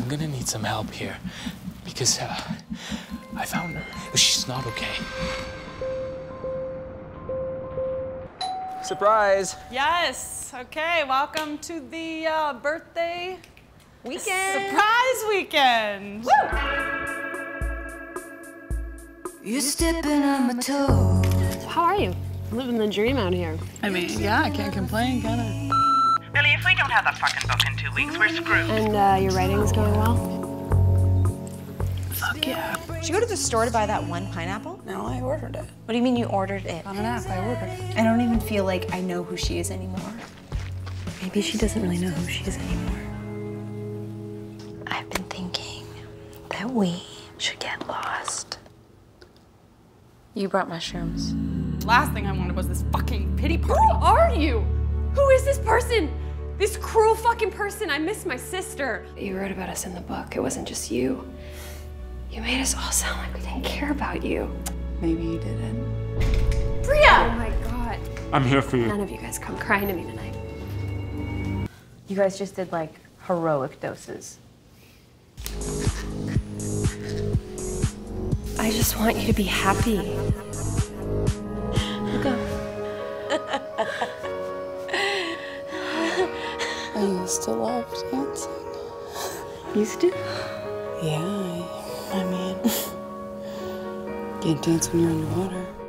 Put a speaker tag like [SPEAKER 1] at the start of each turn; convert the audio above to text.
[SPEAKER 1] gonna need some help here because uh, I found her. She's not okay. Surprise!
[SPEAKER 2] Yes. Okay. Welcome to the uh, birthday
[SPEAKER 3] Weekend.
[SPEAKER 2] surprise weekend.
[SPEAKER 4] You're stepping on my toes.
[SPEAKER 5] How are you? Living the dream out here.
[SPEAKER 2] I mean, yeah, I can't complain, can I?
[SPEAKER 6] Billy, if we don't have that fucking book in two weeks, we're screwed.
[SPEAKER 5] And uh, your is going well?
[SPEAKER 2] Fuck yeah.
[SPEAKER 3] Did you go to the store to buy that one pineapple?
[SPEAKER 2] No, I ordered it
[SPEAKER 3] What do you mean you ordered it?
[SPEAKER 2] on an app. I ordered it.
[SPEAKER 7] I don't even feel like I know who she is anymore.
[SPEAKER 5] Maybe she doesn't really know who she is anymore.
[SPEAKER 4] I've been thinking that we should get lost. You brought mushrooms.
[SPEAKER 2] Last thing I wanted was this fucking pity party.
[SPEAKER 5] Who are you? This cruel fucking person. I miss my sister. You wrote about us in the book. It wasn't just you. You made us all sound like we didn't care about you.
[SPEAKER 2] Maybe you didn't.
[SPEAKER 5] Bria! Oh my god.
[SPEAKER 1] I'm here for you.
[SPEAKER 5] None of you guys come crying to me tonight.
[SPEAKER 7] You guys just did like heroic doses.
[SPEAKER 5] I just want you to be happy. Look up.
[SPEAKER 2] I used to love dancing.
[SPEAKER 5] Used to?
[SPEAKER 2] Yeah, I, I mean, can't dance when you're underwater.